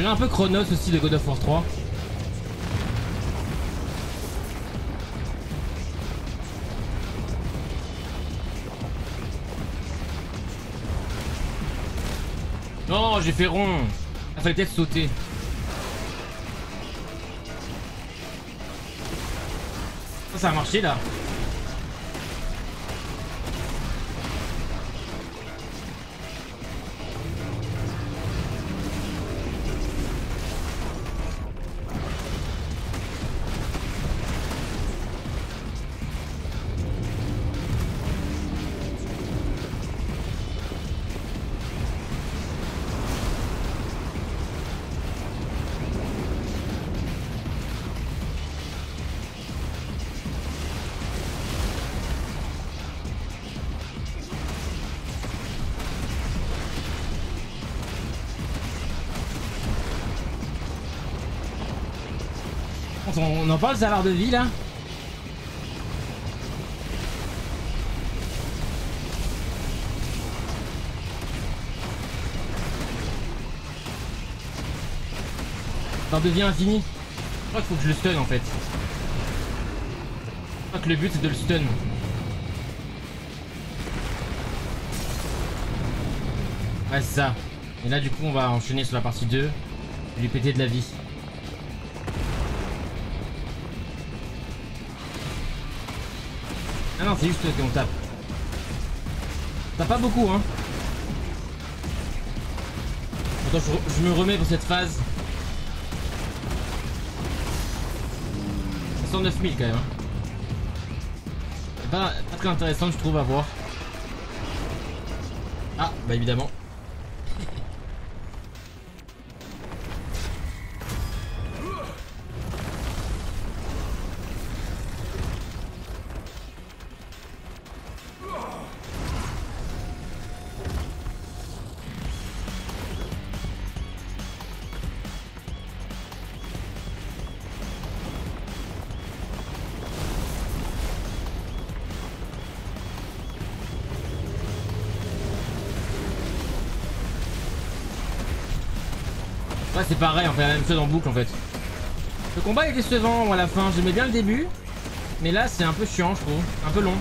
Je un peu Chronos aussi de God of War 3. Non, j'ai fait rond. Il fallait peut-être sauter. Ça, ça a marché là. On en parle salaire de vie là? Ça devient infini. Je crois qu'il faut que je le stun en fait. Je crois que le but c'est de le stun. Ouais c'est ça. Et là du coup on va enchaîner sur la partie 2. Et lui péter de la vie. C'est juste qu'on tape. T'as pas beaucoup, hein. Attends, je, me remets pour cette phase. 109 000 quand même. Hein. Pas, pas très intéressant, je trouve, à voir. Ah, bah évidemment. En boucle en fait. Le combat est décevant à la fin, j'aimais bien le début. Mais là c'est un peu chiant je trouve, un peu long.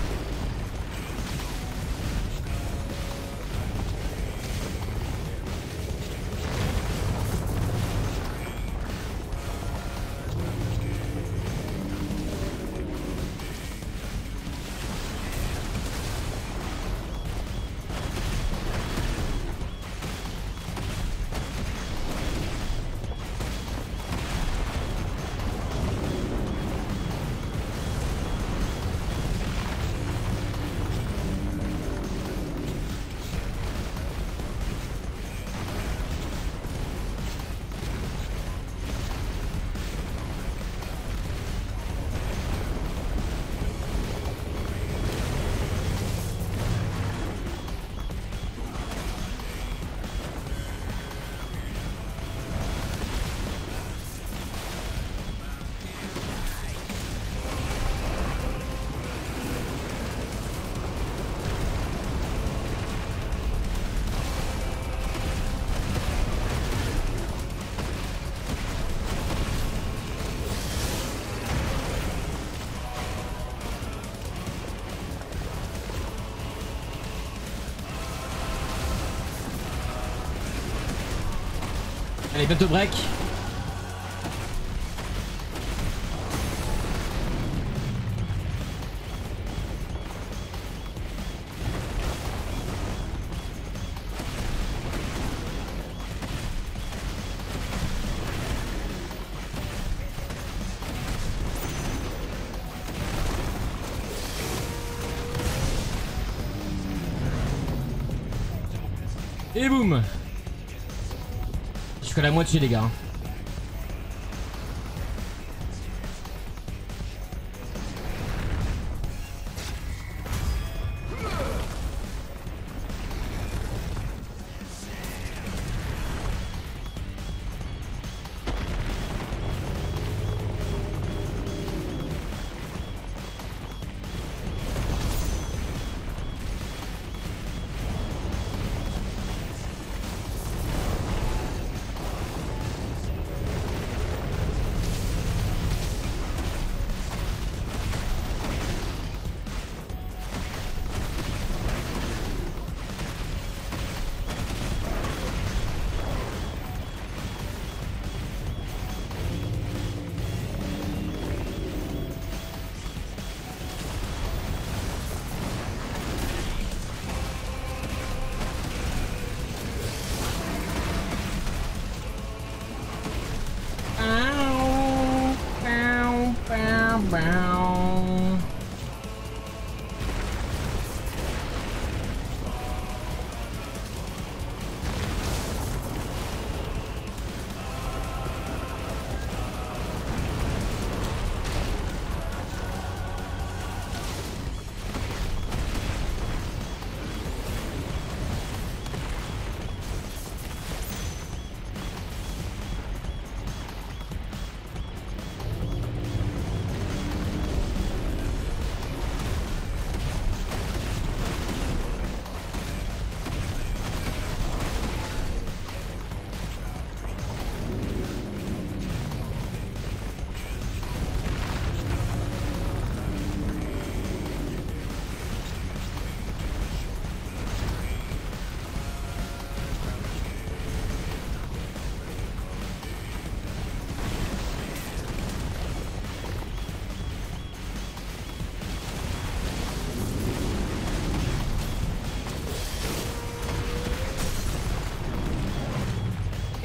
Allez, bientôt break. Jusqu'à la moitié les gars.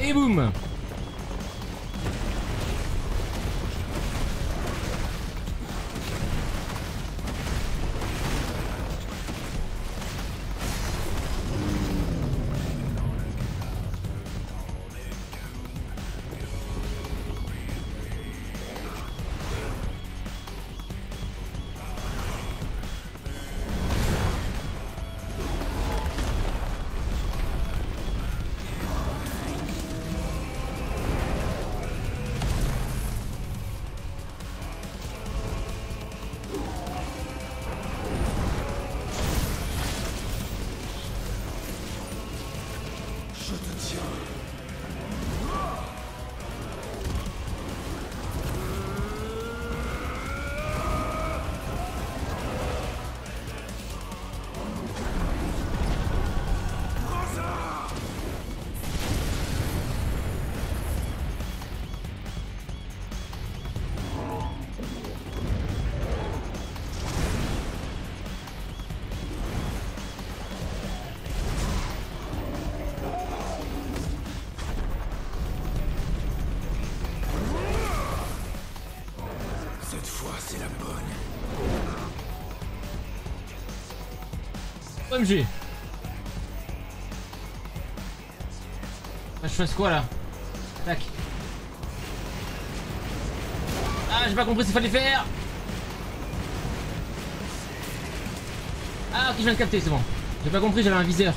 Et boum OMG Ah, je fasse quoi là Tac. Ah, j'ai pas compris ce qu'il fallait faire Ah, ok, je viens de capter, c'est bon. J'ai pas compris, j'avais un viseur.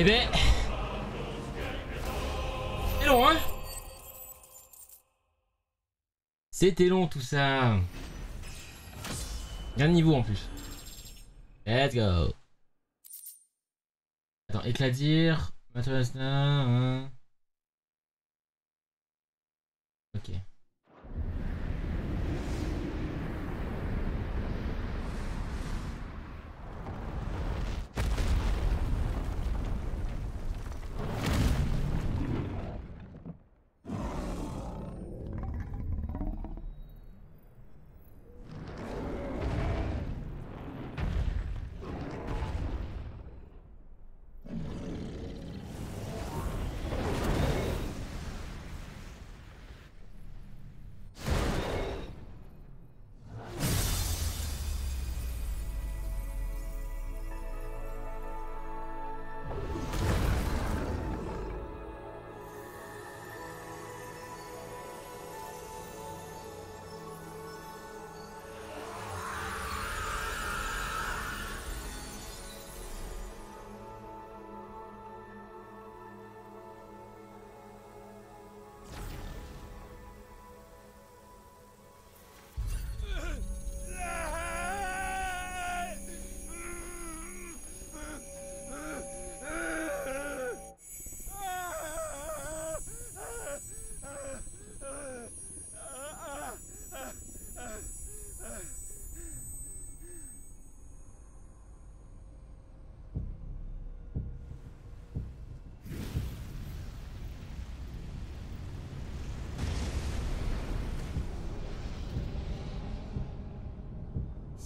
Eh ben... C'est long, hein C'était long tout ça. Bien de niveau en plus. Let's go. Attends, éclatir. Hein. Ok.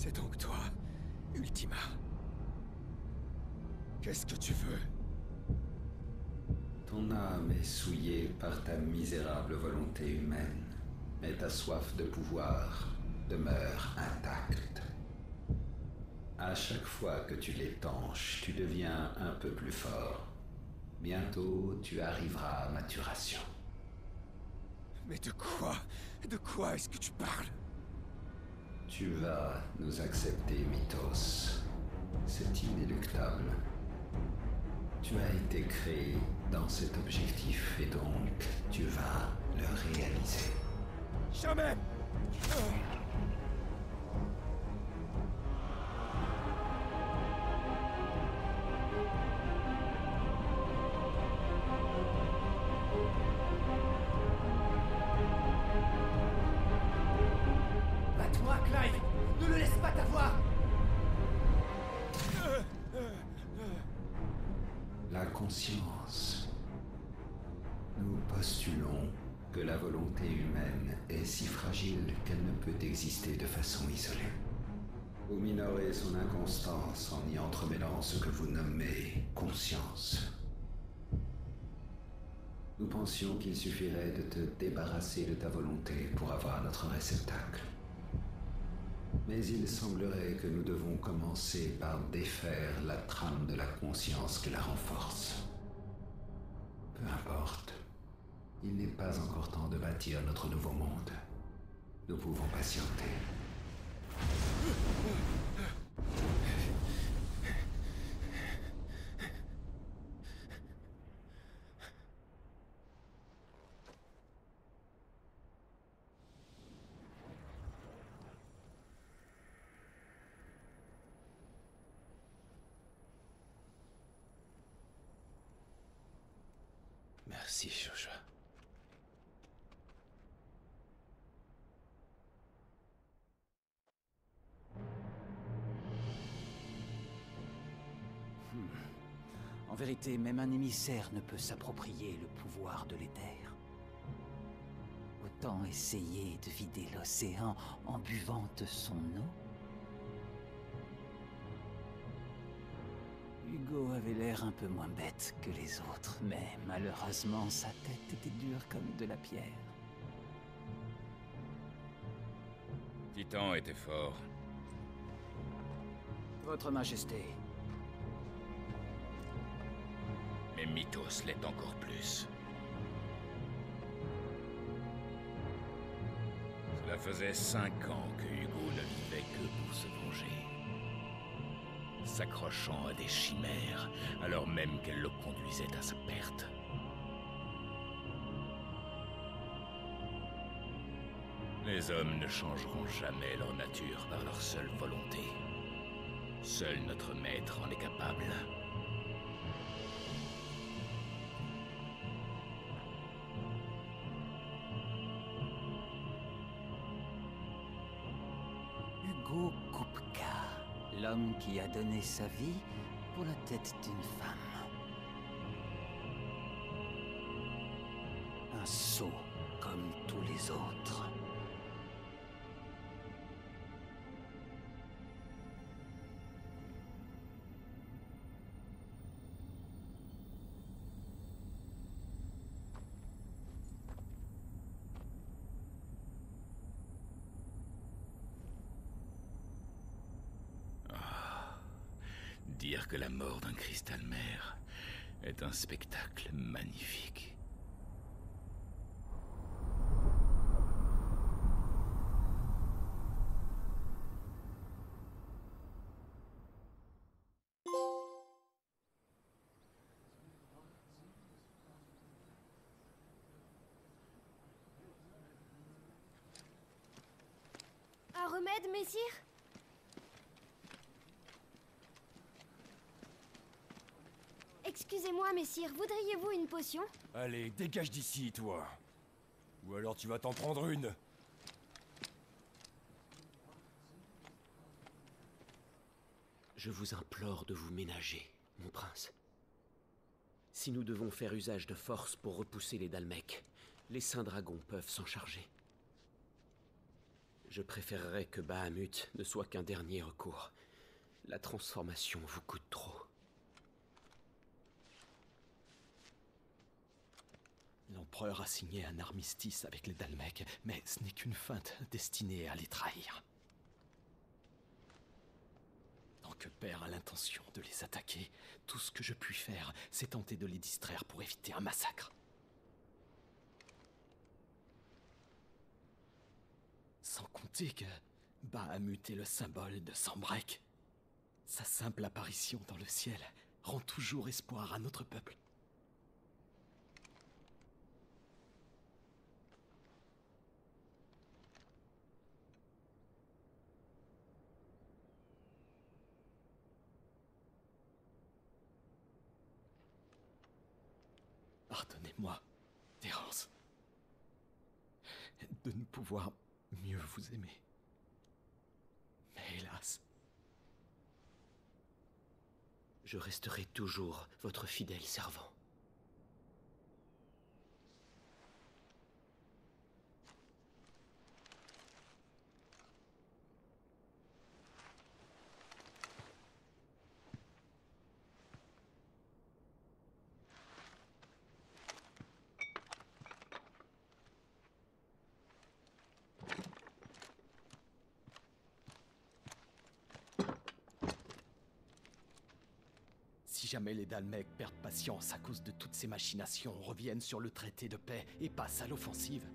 C'est donc toi, Ultima. Qu'est-ce que tu veux? Ton âme est souillée par ta misérable volonté humaine, mais ta soif de pouvoir demeure intacte. À chaque fois que tu l'étanches, tu deviens un peu plus fort. Bientôt, tu arriveras à maturation. Mais de quoi? De quoi est-ce que tu parles? Tu vas nous accepter, Mythos. C'est inéluctable. Tu as été créé dans cet objectif et donc tu vas le réaliser. Jamais postulons que la volonté humaine est si fragile qu'elle ne peut exister de façon isolée. Vous minorez son inconstance en y entremêlant ce que vous nommez conscience. Nous pensions qu'il suffirait de te débarrasser de ta volonté pour avoir notre réceptacle. Mais il semblerait que nous devons commencer par défaire la trame de la conscience qui la renforce. Peu importe. Il n'est pas encore temps de bâtir notre nouveau monde. Nous pouvons patienter. Merci, Jojo. Vérité, même un émissaire ne peut s'approprier le pouvoir de l'éther. Autant essayer de vider l'océan en buvant de son eau. Hugo avait l'air un peu moins bête que les autres, mais malheureusement sa tête était dure comme de la pierre. Titan était fort. Votre Majesté, Mythos l'est encore plus. Cela faisait cinq ans que Hugo ne vivait que pour se venger. S'accrochant à des chimères, alors même qu'elles le conduisaient à sa perte. Les hommes ne changeront jamais leur nature par leur seule volonté. Seul notre maître en est capable. Qui a donné sa vie pour la tête d'une femme. Un sot comme tous les autres. Dire que la mort d'un cristal mère est un spectacle magnifique. Un remède, messire Excusez-moi, messire, voudriez-vous une potion? Allez, dégage d'ici, toi. Ou alors tu vas t'en prendre une. Je vous implore de vous ménager, mon prince. Si nous devons faire usage de force pour repousser les Dalmecs, les saints dragons peuvent s'en charger. Je préférerais que Bahamut ne soit qu'un dernier recours. La transformation vous coûte trop. L'empereur a signé un armistice avec les Dalmecs, mais ce n'est qu'une feinte destinée à les trahir. Tant que père a l'intention de les attaquer, tout ce que je puis faire, c'est tenter de les distraire pour éviter un massacre. Sans compter que Bahamut est le symbole de Sambrek. Sa simple apparition dans le ciel rend toujours espoir à notre peuple. Pardonnez-moi, Terence, de ne pouvoir mieux vous aimer. Mais hélas, Je resterai toujours votre fidèle servant. Les Dalmecs perdent patience à cause de toutes ces machinations, reviennent sur le traité de paix et passent à l'offensive,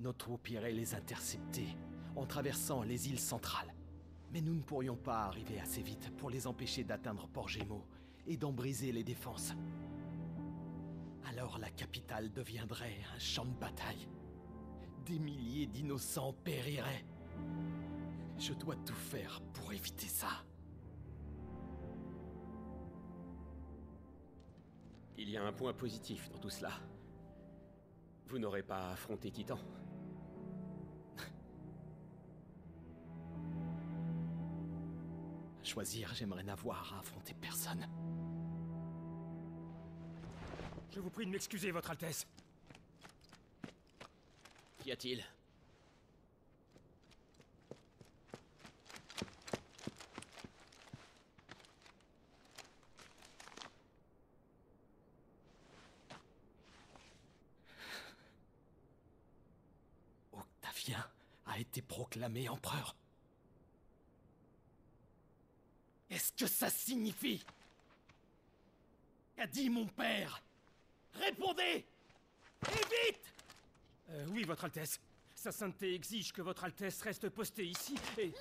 notre troupe irait les intercepter en traversant les îles centrales. Mais nous ne pourrions pas arriver assez vite pour les empêcher d'atteindre Port Gémeaux et d'en briser les défenses. Alors la capitale deviendrait un champ de bataille. Des milliers d'innocents périraient. Je dois tout faire pour éviter ça. Il y a un point positif dans tout cela. Vous n'aurez pas affronté Titan. À choisir, j'aimerais n'avoir à affronter personne. Je vous prie de m'excuser, Votre Altesse. Qu'y a-t-il? A été proclamé empereur. Qu'est-ce que ça signifie Qu'a dit mon père? Répondez Et vite Euh, oui, Votre Altesse. Sa sainteté exige que Votre Altesse reste postée ici et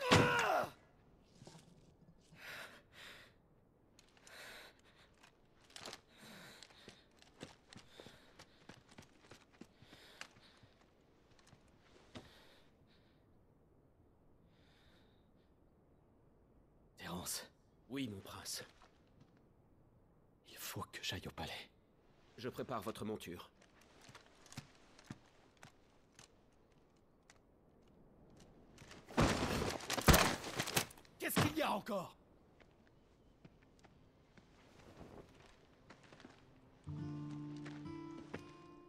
Oui, mon prince. il faut que j'aille au palais. Je prépare votre monture. Qu'est-ce qu'il y a encore?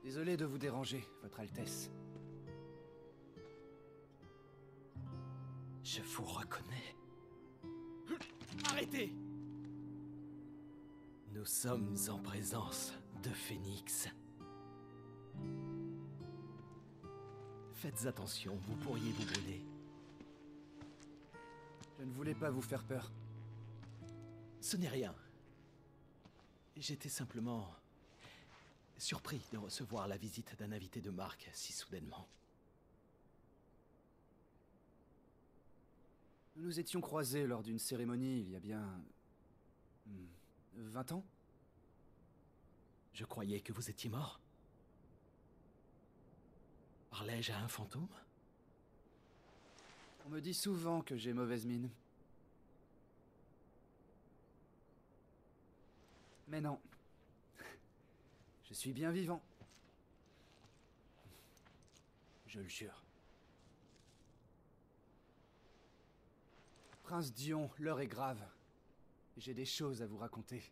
Désolé de vous déranger, Votre Altesse. Je vous reconnais. Arrêtez Nous sommes en présence de Phénix. Faites attention, vous pourriez vous brûler. Je ne voulais pas vous faire peur. Ce n'est rien. J'étais simplement surpris de recevoir la visite d'un invité de marque si soudainement. Nous nous étions croisés lors d'une cérémonie il y a bien... hmm, 20 ans? Je croyais que vous étiez mort. Parlais-je à un fantôme? On me dit souvent que j'ai mauvaise mine. Mais non. Je suis bien vivant. Je le jure. Prince Dion, l'heure est grave. J'ai des choses à vous raconter.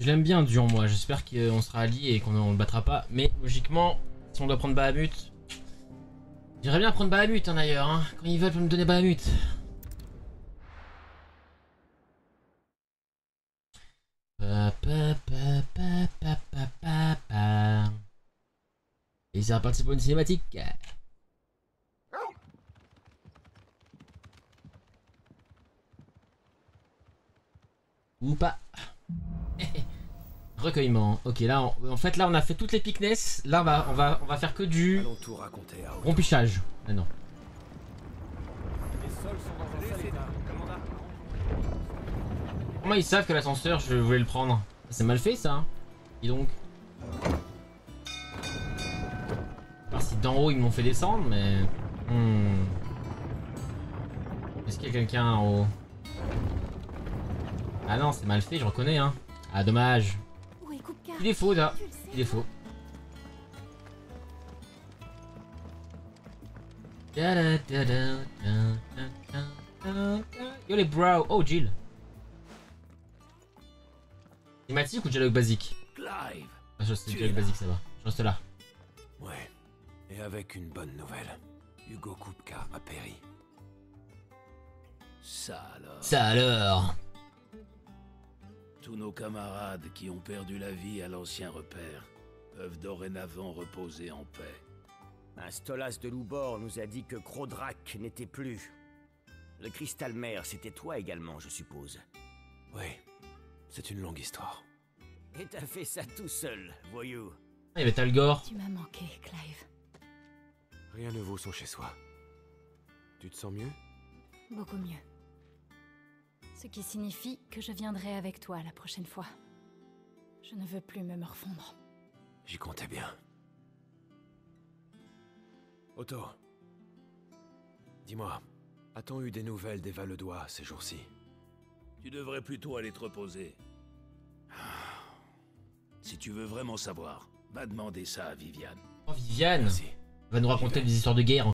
Je l'aime bien Dion moi, j'espère qu'on sera alliés et qu'on ne le battra pas. Mais logiquement, si on doit prendre Bahamut... J'aimerais bien prendre Bahamut hein, d'ailleurs, hein, quand ils veulent me donner Bahamut. C'est reparti pour une cinématique. Ou pas. Recueillement. Ok, là, on- en fait, là, on a fait toutes les pickness. Là, on va, on va, on va faire que du tout raconter à rompichage. État. Commandant. Comment ils savent que l'ascenseur, je voulais le prendre? C'est mal fait, ça. hein. Dis donc. D'en haut, ils m'ont fait descendre, mais... Hmm. Est-ce qu'il y a quelqu'un en haut? Ah non, c'est mal fait, je reconnais, hein. Ah, dommage. Il est faux, là. Il est faux. Yo les bros, oh Jill. Thématique ou dialogue basique Clive ah, je sais, Tu dialogue basique ça va. Je reste là. Ouais. Et avec une bonne nouvelle. Hugo Kupka a péri. Ça alors. Ça alors Tous nos camarades qui ont perdu la vie à l'ancien repère peuvent dorénavant reposer en paix. Un Stolas de Loubor nous a dit que Crodrak n'était plus. Le cristal mère, c'était toi également, je suppose. Oui. C'est une longue histoire. Et t'as fait ça tout seul, voyou. Ah, il y avait Talgor. Tu m'as manqué, Clive. Rien ne vaut son chez-soi. Tu te sens mieux? Beaucoup mieux. Ce qui signifie que je viendrai avec toi la prochaine fois. Je ne veux plus me morfondre. J'y comptais bien. Otto. Dis-moi, a-t-on eu des nouvelles des Valedois ces jours-ci? Tu devrais plutôt aller te reposer. Si tu veux vraiment savoir, va demander ça à Viviane. Oh, Viviane va nous raconter des histoires de guerre